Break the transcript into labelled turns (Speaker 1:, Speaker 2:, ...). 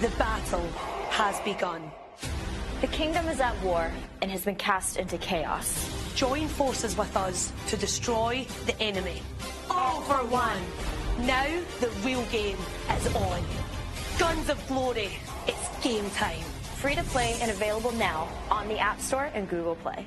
Speaker 1: The battle has begun.
Speaker 2: The kingdom is at war and has been cast into chaos.
Speaker 1: Join forces with us to destroy the enemy. All for one. Now the real game is on. Guns of Glory, it's game time.
Speaker 2: Free to play and available now on the App Store and Google Play.